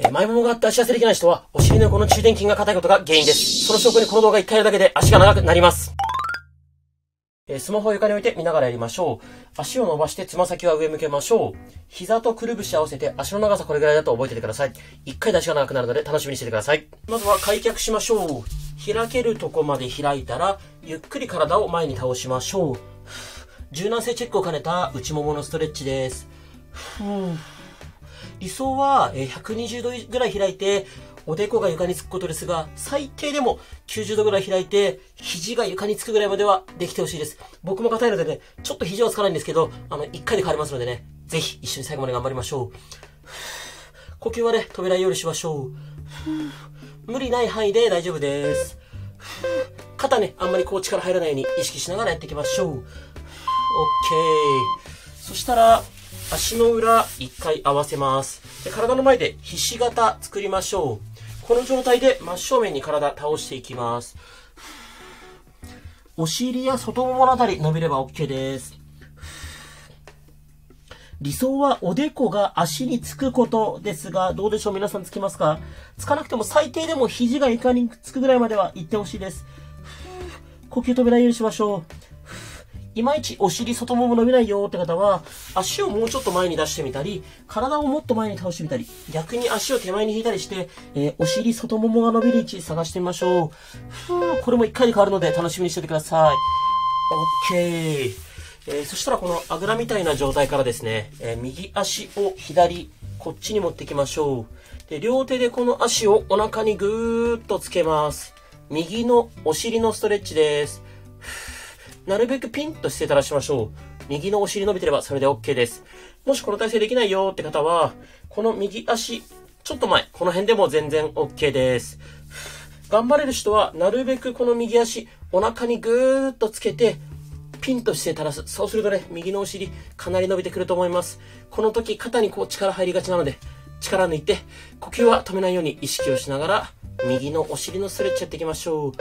え前ももがあって足痩せできない人は、お尻のこの中殿筋が硬いことが原因です。その証拠にこの動画1回やるだけで足が長くなります。えースマホを床に置いて見ながらやりましょう。足を伸ばしてつま先は上向けましょう。膝とくるぶし合わせて足の長さこれぐらいだと覚えててください。1回で足が長くなるので楽しみにしててください。まずは開脚しましょう。開けるとこまで開いたら、ゆっくり体を前に倒しましょう。柔軟性チェックを兼ねた内もものストレッチです。ふう理想は120度ぐらい開いて、おでこが床につくことですが、最低でも90度ぐらい開いて、肘が床につくぐらいまではできてほしいです。僕も硬いのでね、ちょっと肘はつかないんですけど、あの、1回で変わりますのでね、ぜひ一緒に最後まで頑張りましょう。呼吸はね、止めないようにしましょう。無理ない範囲で大丈夫です。肩ね、あんまりこう力入らないように意識しながらやっていきましょう。オッケー。そしたら、足の裏一回合わせます。で体の前でひし形作りましょう。この状態で真正面に体倒していきます。お尻や外もものあたり伸びれば OK です。理想はおでこが足につくことですが、どうでしょう？皆さんつきますか？つかなくても最低でも肘が床につくぐらいまでは行ってほしいです。呼吸止めないようにしましょう。いまいちお尻外もも伸びないよって方は、足をもうちょっと前に出してみたり、体をもっと前に倒してみたり、逆に足を手前に引いたりして、えーお尻外ももが伸びる位置探してみましょう。ふうこれも一回で変わるので楽しみにしててください。オッケー。えーそしたらこのあぐらみたいな状態からですね、えー右足を左、こっちに持ってきましょう。で、両手でこの足をお腹にぐーっとつけます。右のお尻のストレッチです。なるべくピンと姿勢垂らしましょう。右のお尻伸びてればそれで OK です。もしこの体勢できないよって方は、この右足、ちょっと前、この辺でも全然 OK です。頑張れる人は、なるべくこの右足、お腹にぐーっとつけて、ピンと姿勢垂らす。そうするとね、右のお尻、かなり伸びてくると思います。この時、肩にこう力入りがちなので、力抜いて、呼吸は止めないように意識をしながら、右のお尻のストレッチやっていきましょう。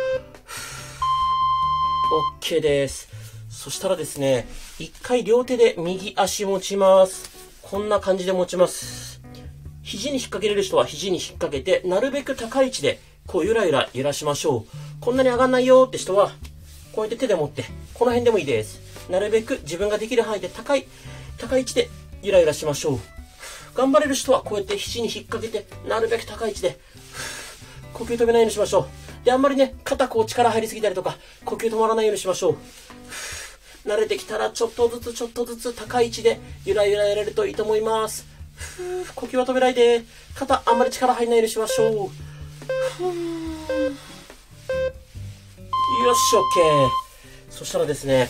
OK です。そしたらですね、一回両手で右足持ちます。こんな感じで持ちます。肘に引っ掛けれる人は肘に引っ掛けて、なるべく高い位置で、こうゆらゆら揺らしましょう。こんなに上がんないよって人は、こうやって手で持って、この辺でもいいです。なるべく自分ができる範囲で高い、高い位置でゆらゆらしましょう。頑張れる人はこうやって肘に引っ掛けて、なるべく高い位置で、呼吸止めないようにしましょう。で、あんまりね、肩こう力入りすぎたりとか、呼吸止まらないようにしましょう。慣れてきたら、ちょっとずつちょっとずつ高い位置で、ゆらゆらやれるといいと思います。呼吸は止めないで、肩あんまり力入らないようにしましょう。ふうよし、オッケー。そしたらですね、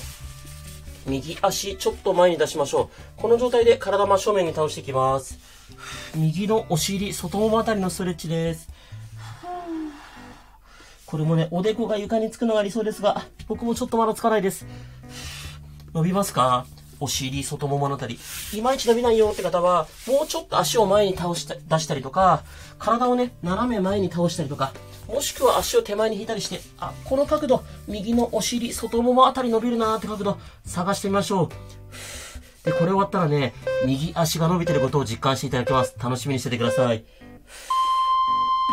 右足ちょっと前に出しましょう。この状態で体真正面に倒していきます。右のお尻、外ももあたりのストレッチです。これもね、おでこが床につくのが理想ですが、僕もちょっとまだつかないです。伸びますか？お尻、外もものあたり。いまいち伸びないよって方は、もうちょっと足を前に倒した、出したりとか、体をね、斜め前に倒したりとか、もしくは足を手前に引いたりして、あ、この角度、右のお尻、外ももあたり伸びるなーって角度、探してみましょう。で、これ終わったらね、右足が伸びてることを実感していただきます。楽しみにしててください。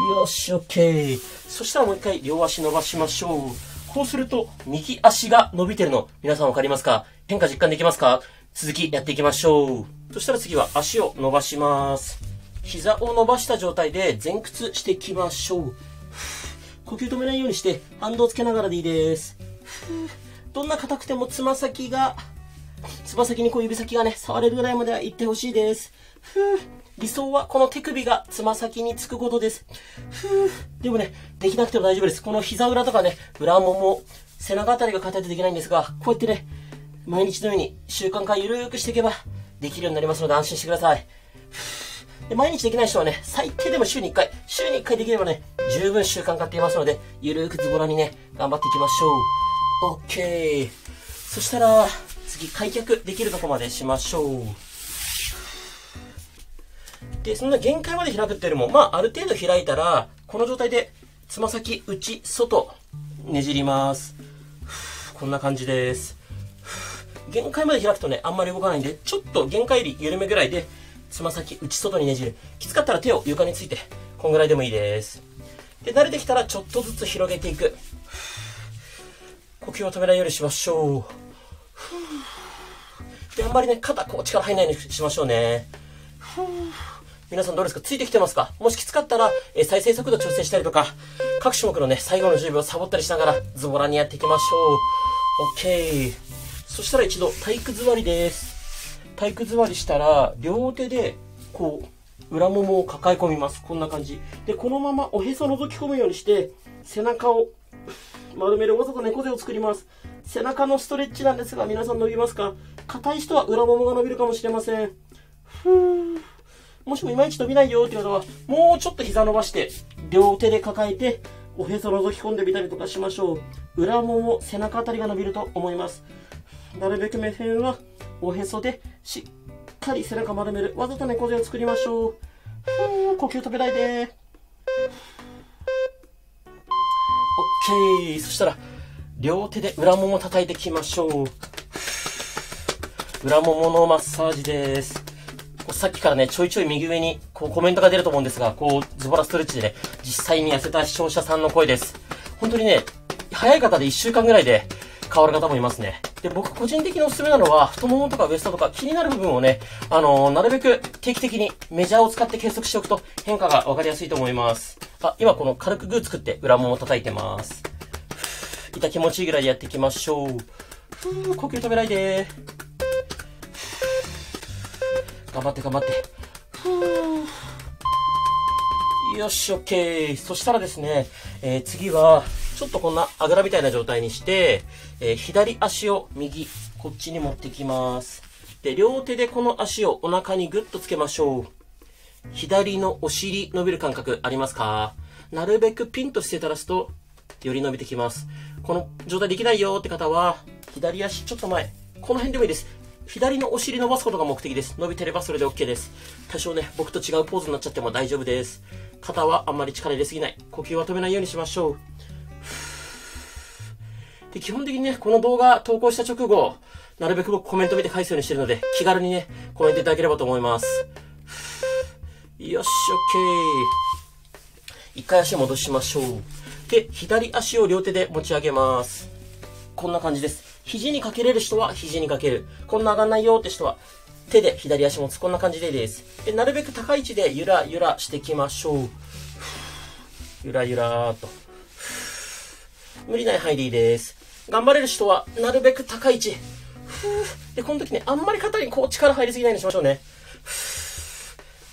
よし、オッケー。そしたらもう一回両足伸ばしましょう。こうすると、右足が伸びてるの、皆さんわかりますか？変化実感できますか？続きやっていきましょう。そしたら次は足を伸ばします。膝を伸ばした状態で前屈していきましょう。呼吸止めないようにして、反動つけながらでいいです。どんな硬くてもつま先が、つま先にこう指先がね、触れるぐらいまでは行ってほしいです。ふう理想はこの手首がつま先につくことです。ふうでもね、できなくても大丈夫です。この膝裏とかね、裏もも、背中あたりが硬いとできないんですが、こうやってね、毎日のように習慣化ゆるーくしていけば、できるようになりますので安心してください。で毎日できない人はね、最低でも週に1回、週に1回できればね、十分習慣化って言いますので、ゆるーくズボラにね、頑張っていきましょう。オッケー。そしたら、次、開脚できるとこまでしましょう。で、そんな限界まで開くっていうよりも、まあ、ある程度開いたら、この状態で、つま先、内、外、ねじります。こんな感じです。限界まで開くとね、あんまり動かないんで、ちょっと限界より緩めぐらいで、つま先内外にねじる。きつかったら手を床について、こんぐらいでもいいです。で、慣れてきたらちょっとずつ広げていく。呼吸を止めないようにしましょう。で、あんまりね、肩、こう力入んないようにしましょうね。皆さんどうですか？ついてきてますか？もしきつかったら、え再生速度調整したりとか、各種目のね、最後の10秒サボったりしながら、ズボラにやっていきましょう。OK。そしたら一度、体育座りです。体育座りしたら、両手で、こう、裏ももを抱え込みます。こんな感じ。で、このままおへそを覗き込むようにして、背中を丸めるわざと猫背を作ります。背中のストレッチなんですが、皆さん伸びますか？硬い人は裏ももが伸びるかもしれません。ふーもしもいまいち伸びないよっていう方は、もうちょっと膝伸ばして、両手で抱えて、おへそ覗き込んでみたりとかしましょう。裏もも、背中あたりが伸びると思います。なるべく目線は、おへそでしっかり背中丸める。わざと猫背を作りましょう。ふー呼吸止めないで。OK。そしたら、両手で裏もも叩いていきましょう。裏もものマッサージです。さっきからね、ちょいちょい右上にこうコメントが出ると思うんですが、こう、ズボラストレッチでね、実際に痩せた視聴者さんの声です。本当にね、早い方で1週間ぐらいで変わる方もいますね。で、僕個人的におすすめなのは、太ももとかウエストとか気になる部分をね、あのー、なるべく定期的にメジャーを使って計測しておくと変化がわかりやすいと思います。あ、今この軽くグー作って裏もも叩いてます。痛気持ちいいぐらいでやっていきましょう。ふー、呼吸止めないでー頑張って頑張って。ふ。よし、オッケー。そしたらですね、えー、次は、ちょっとこんなあぐらみたいな状態にして、えー、左足を右、こっちに持ってきます。で、両手でこの足をお腹にグッとつけましょう。左のお尻伸びる感覚ありますか？なるべくピンと姿勢垂らすと、より伸びてきます。この状態できないよって方は、左足ちょっと前、この辺でもいいです。左のお尻伸ばすことが目的です。伸びてればそれで OK です。多少ね、僕と違うポーズになっちゃっても大丈夫です。肩はあんまり力入れすぎない。呼吸は止めないようにしましょう。で、基本的にね、この動画投稿した直後、なるべく僕コメント見て返すようにしてるので、気軽にね、コメントいただければと思います。よし、OK。一回足戻しましょう。で、左足を両手で持ち上げます。こんな感じです。肘にかけれる人は肘にかける。こんな上がんないよって人は手で左足持つ。こんな感じでいいです。で、なるべく高い位置でゆらゆらしていきましょう。ゆらゆらーと。無理ない範囲でいいです。頑張れる人は、なるべく高い位置。で、この時ね、あんまり肩にこう力入りすぎないようにしましょうね。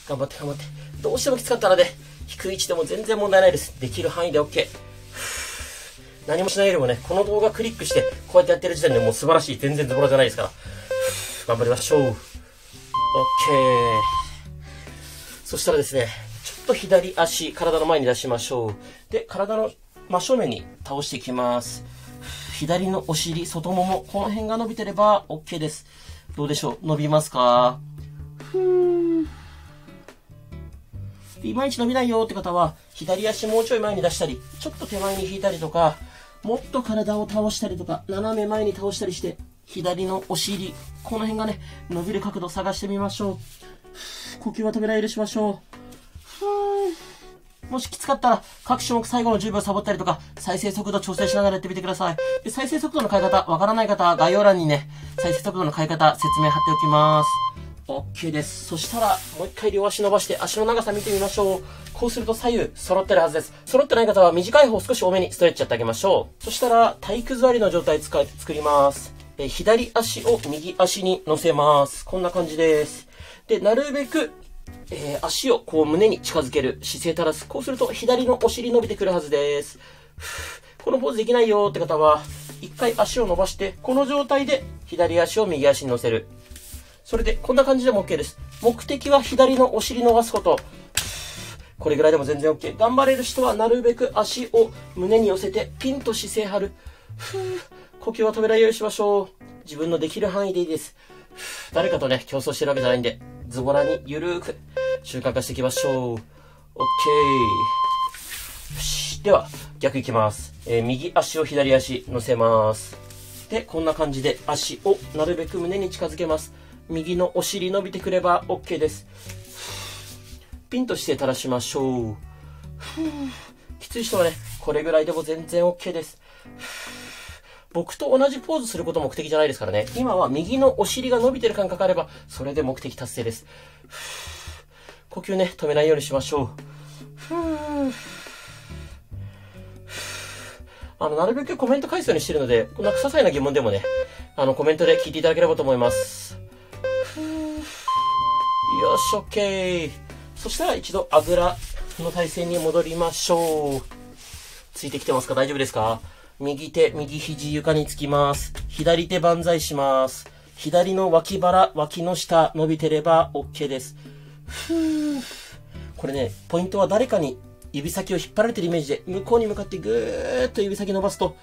頑張って頑張って。どうしてもきつかったらね、低い位置でも全然問題ないです。できる範囲で OK。何もしないよりもね、この動画クリックして、こうやってやってる時点でもう素晴らしい。全然ズボラじゃないですから。頑張りましょう。OK。そしたらですね、ちょっと左足、体の前に出しましょう。で、体の真正面に倒していきます。左のお尻、外もも、この辺が伸びてれば OK です。どうでしょう？伸びますか？ふーいまいち伸びないよって方は、左足もうちょい前に出したり、ちょっと手前に引いたりとか、もっと体を倒したりとか、斜め前に倒したりして、左のお尻、この辺がね、伸びる角度探してみましょう。呼吸は止めないようにしましょう。もしきつかったら、各種目最後の10秒サボったりとか、再生速度調整しながらやってみてください。で再生速度の変え方、わからない方は概要欄にね、再生速度の変え方、説明貼っておきます。OK です。そしたら、もう一回両足伸ばして足の長さ見てみましょう。こうすると左右揃ってるはずです。揃ってない方は短い方少し多めにストレッチやってあげましょう。そしたら、体育座りの状態使って作ります。え左足を右足に乗せます。こんな感じです。で、なるべく、えー、足をこう胸に近づける姿勢垂らす。こうすると左のお尻伸びてくるはずです。このポーズできないよって方は、一回足を伸ばして、この状態で左足を右足に乗せる。それで、こんな感じでも OK です。目的は左のお尻伸ばすこと。これぐらいでも全然 OK。頑張れる人はなるべく足を胸に寄せて、ピンと姿勢張る。呼吸は止めないようにしましょう。自分のできる範囲でいいです。誰かとね、競争してるわけじゃないんで、ズボラにゆるーく習慣化していきましょう。OK。よし。では、逆いきます。えー、右足を左足乗せます。で、こんな感じで足をなるべく胸に近づけます。右のお尻伸びてくれば OK です。ピンと姿勢垂らしましょう。きつい人はね、これぐらいでも全然 OK です。僕と同じポーズすること目的じゃないですからね。今は右のお尻が伸びてる感覚あれば、それで目的達成です。呼吸ね、止めないようにしましょう。あの、なるべくコメント返すようにしてるので、なんか些細な疑問でもね、あの、コメントで聞いていただければと思います。よし、OK。そしたら一度油の体勢に戻りましょう。ついてきてますか？大丈夫ですか？右手、右肘床につきます。左手万歳します。左の脇腹、脇の下伸びてれば OK です。ふー。これね、ポイントは誰かに指先を引っ張られてるイメージで、向こうに向かってぐーっと指先伸ばすと、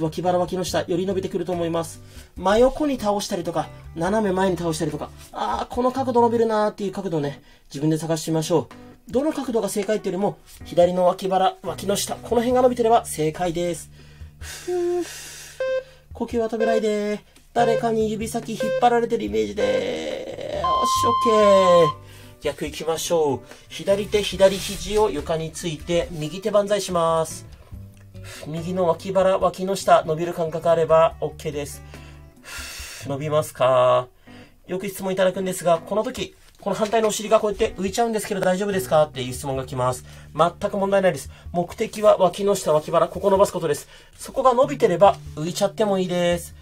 脇腹脇の下、より伸びてくると思います。真横に倒したりとか、斜め前に倒したりとか、あー、この角度伸びるなーっていう角度ね、自分で探してみましょう。どの角度が正解っていうよりも、左の脇腹、脇の下、この辺が伸びてれば正解です。ふー呼吸は止めないで誰かに指先引っ張られてるイメージでよし、オッケー。逆行きましょう。左手、左肘を床について、右手万歳します。右の脇腹、脇の下、伸びる感覚あれば OK です。伸びますか？よく質問いただくんですが、この時、この反対のお尻がこうやって浮いちゃうんですけど大丈夫ですか？っていう質問が来ます。全く問題ないです。目的は脇の下、脇腹、ここ伸ばすことです。そこが伸びてれば浮いちゃってもいいです。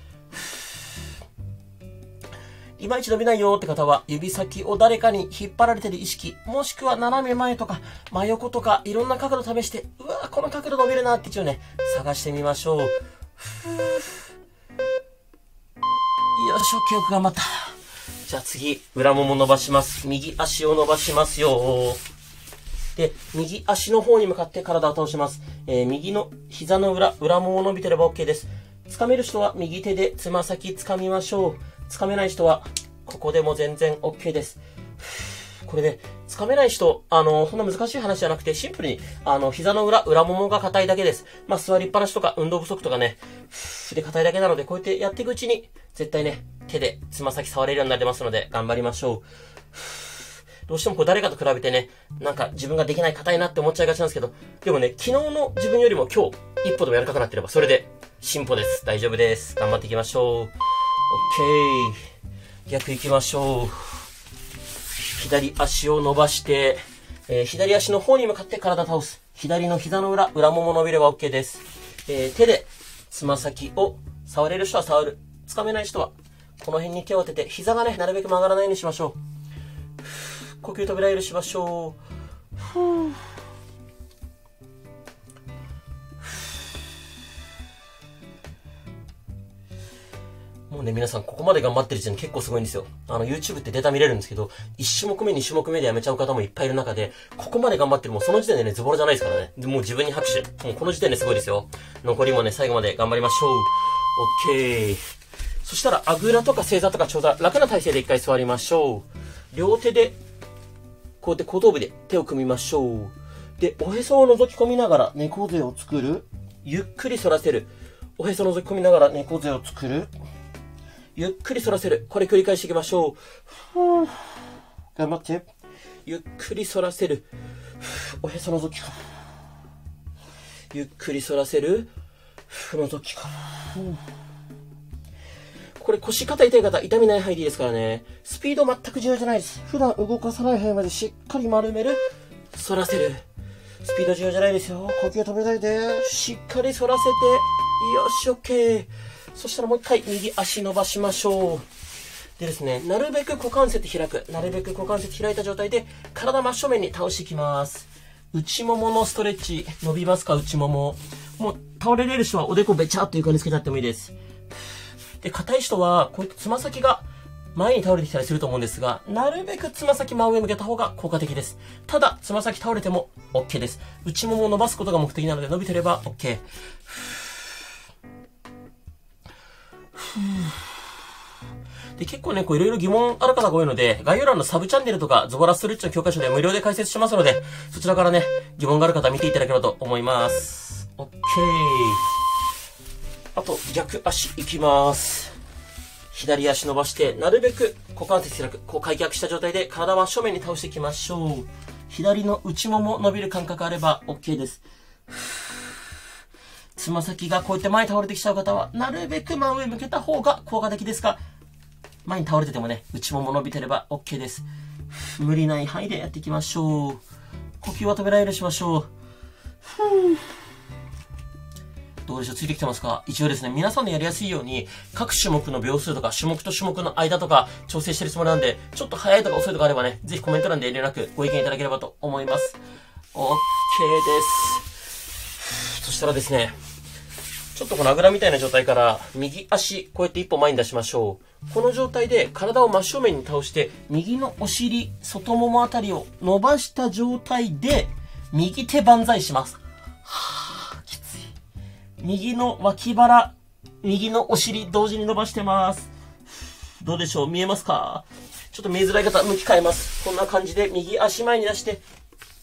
いまいち伸びないよって方は、指先を誰かに引っ張られてる意識、もしくは斜め前とか、真横とか、いろんな角度試して、うわこの角度伸びるなって一応ね、探してみましょう。よいし、OK、よく頑張った。じゃあ次、裏もも伸ばします。右足を伸ばしますよ。で、右足の方に向かって体を倒します。えー、右の膝の裏、裏もも伸びてれば OK です。掴める人は右手でつま先掴みましょう。つかめない人は、ここでも全然 OK です。これね、つかめない人、あの、そんな難しい話じゃなくて、シンプルに、あの、膝の裏、裏ももが硬いだけです。まあ、座りっぱなしとか、運動不足とかね、で硬いだけなので、こうやってやっていくうちに、絶対ね、手でつま先触れるようになりますので、頑張りましょう。どうしてもこう誰かと比べてね、なんか自分ができない硬いなって思っちゃいがちなんですけど、でもね、昨日の自分よりも今日、一歩でも柔らかくなってれば、それで進歩です。大丈夫です。頑張っていきましょう。OK。逆行きましょう。左足を伸ばして、えー、左足の方に向かって体倒す。左の膝の裏、裏もも伸びれば OK です。えー、手でつま先を触れる人は触る。つかめない人は、この辺に手を当てて、膝がね、なるべく曲がらないようにしましょう。呼吸扉許しましょう。もうね、皆さんここまで頑張ってる時点で結構すごいんですよ。あの、YouTube ってデータ見れるんですけど、1種目目、2種目目でやめちゃう方もいっぱいいる中で、ここまで頑張ってる、もうその時点でね、ズボラじゃないですからね。もう自分に拍手。もうこの時点ですごいですよ。残りもね、最後まで頑張りましょう。OK。そしたら、あぐらとか正座とかちょうど楽な体勢で一回座りましょう。両手で、こうやって後頭部で手を組みましょう。で、おへそを覗き込みながら猫背を作る。ゆっくり反らせる。おへそ覗き込みながら猫背を作る。ゆっくり反らせる。これ繰り返していきましょう。頑張って。ゆっくり反らせる。おへそのぞきか。ゆっくり反らせる。のぞきか。これ腰肩痛い方、痛みない範囲でいいですからね。スピード全く重要じゃないです。普段動かさない範囲までしっかり丸める。反らせる。スピード重要じゃないですよ。呼吸止めないで。しっかり反らせて。よし、オッケー。そしたらもう一回右足伸ばしましょう。でですね、なるべく股関節開く。なるべく股関節開いた状態で、体真正面に倒していきます。内もものストレッチ、伸びますか？内もも。もう、倒れれる人はおでこべちゃっと床につけちゃってもいいです。で、硬い人は、こうやってつま先が前に倒れてきたりすると思うんですが、なるべくつま先真上向けた方が効果的です。ただ、つま先倒れても OK です。内ももを伸ばすことが目的なので伸びてれば OK。で、結構ね、こういろいろ疑問ある方が多いので、概要欄のサブチャンネルとか、ズボラストレッチの教科書で無料で解説しますので、そちらからね、疑問がある方見ていただければと思います。OK。あと、逆足いきます。左足伸ばして、なるべく股関節開く、こう開脚した状態で体は正面に倒していきましょう。左の内もも伸びる感覚あれば OK です。つま先がこうやって前に倒れてきちゃう方は、なるべく真上向けた方が効果的ですが、前に倒れててもね、内もも伸びてれば OK です。無理ない範囲でやっていきましょう。呼吸は止めないようにしましょう。どうでしょう？ついてきてますか？一応ですね、皆さんのやりやすいように、各種目の秒数とか、種目と種目の間とか、調整してるつもりなんで、ちょっと早いとか遅いとかあればね、ぜひコメント欄で遠慮なくご意見いただければと思います。OK です。そしたらですね、ちょっとこのあぐらみたいな状態から、右足、こうやって一歩前に出しましょう。この状態で体を真正面に倒して、右のお尻、外ももあたりを伸ばした状態で、右手万歳します。はぁ、きつい。右の脇腹、右のお尻同時に伸ばしてます。どうでしょう？見えますか？ちょっと見えづらい方、向き変えます。こんな感じで右足前に出して、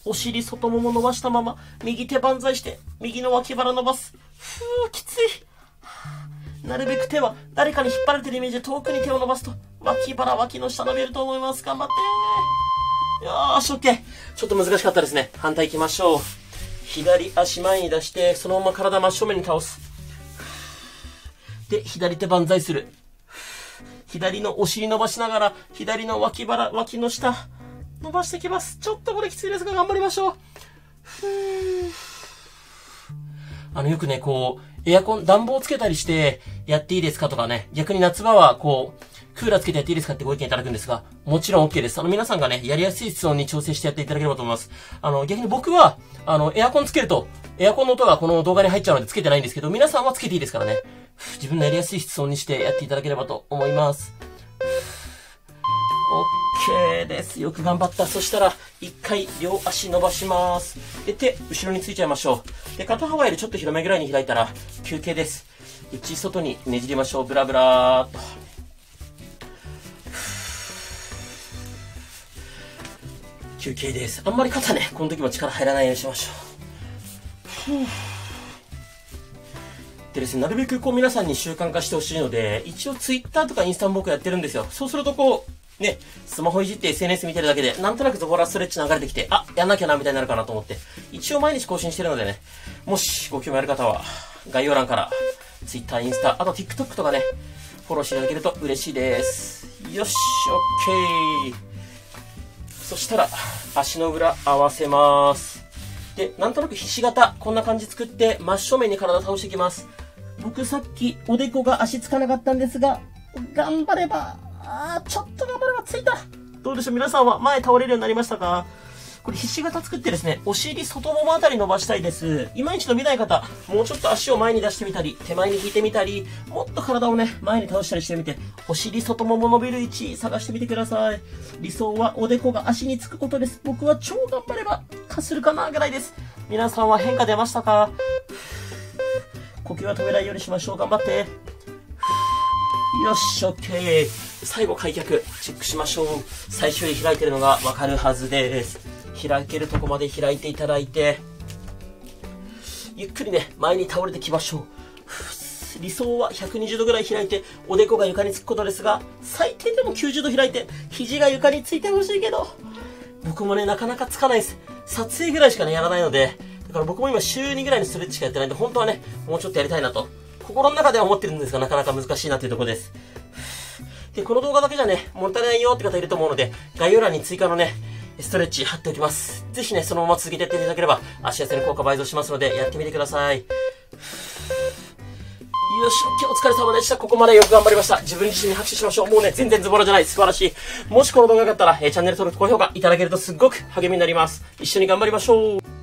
お尻外もも伸ばしたまま、右手万歳して、右の脇腹伸ばす。ふぅ、きつい。なるべく手は誰かに引っ張られてるイメージで遠くに手を伸ばすと、脇腹、脇の下伸びると思います。頑張ってよーし、オッケー。ちょっと難しかったですね。反対行きましょう。左足前に出して、そのまま体真正面に倒す。で、左手万歳する。左のお尻伸ばしながら、左の脇腹、脇の下、伸ばしていきます。ちょっとこれきついですが、頑張りましょう。あの、よくね、こう、エアコン、暖房つけたりして、やっていいですかとかね、逆に夏場は、こう、クーラーつけてやっていいですかってご意見いただくんですが、もちろん OK です。あの、皆さんがね、やりやすい室温に調整してやっていただければと思います。あの、逆に僕は、あの、エアコンつけると、エアコンの音がこの動画に入っちゃうのでつけてないんですけど、皆さんはつけていいですからね。自分のやりやすい室温にしてやっていただければと思います。OK です。よく頑張った。そしたら、一回両足伸ばします。で、手、後ろについちゃいましょう。で、肩幅よりちょっと広めぐらいに開いたら、休憩です。内外にねじりましょう。ブラブラーっと。休憩です。あんまり肩ね、この時も力入らないようにしましょう。でですね、なるべくこう皆さんに習慣化してほしいので、一応 Twitter とかインスタも僕やってるんですよ。そうするとこう、ね、スマホいじって SNS 見てるだけで、なんとなくゾフォラストレッチ流れてきて、あ、やんなきゃなみたいになるかなと思って、一応毎日更新してるのでね、もしご興味ある方は、概要欄から Twitter、インスタ、あと TikTok とかね、フォローしていただけると嬉しいです。よし、OK。そしたら、足の裏合わせます。で、なんとなくひし形、こんな感じ作って真正面に体倒していきます。僕さっきおでこが足つかなかったんですが、頑張れば、あー、ちょっと頑張ればついた。どうでしょう皆さんは前倒れるようになりましたか？これひし形作ってですね、お尻外ももあたり伸ばしたいです。いまいち伸びない方、もうちょっと足を前に出してみたり、手前に引いてみたり、もっと体をね、前に倒したりしてみて、お尻外もも伸びる位置探してみてください。理想はおでこが足につくことです。僕は超頑張れば、かするかなぐらいです。皆さんは変化出ましたか？呼吸は止めないようにしましょう。頑張って。よし、オッケー。最後開脚、チェックしましょう。最終に開いてるのがわかるはずです。開けるとこまで開いていただいて、ゆっくりね、前に倒れてきましょう。理想は120度ぐらい開いて、おでこが床につくことですが、最低でも90度開いて、肘が床についてほしいけど、僕もね、なかなかつかないです。撮影ぐらいしかね、やらないので、だから僕も今週2ぐらいのストレッチしかやってないんで、本当はね、もうちょっとやりたいなと、心の中では思ってるんですが、なかなか難しいなというところです。で、この動画だけじゃね、もったいないよって方いると思うので、概要欄に追加のね、ストレッチ貼っておきます。ぜひね、そのまま続けてやっていただければ、足痩せの効果倍増しますので、やってみてください。よし、お疲れ様でした。ここまでよく頑張りました。自分自身に拍手しましょう。もうね、全然ズボラじゃない。素晴らしい。もしこの動画が良かったら、え、チャンネル登録、高評価いただけるとすっごく励みになります。一緒に頑張りましょう。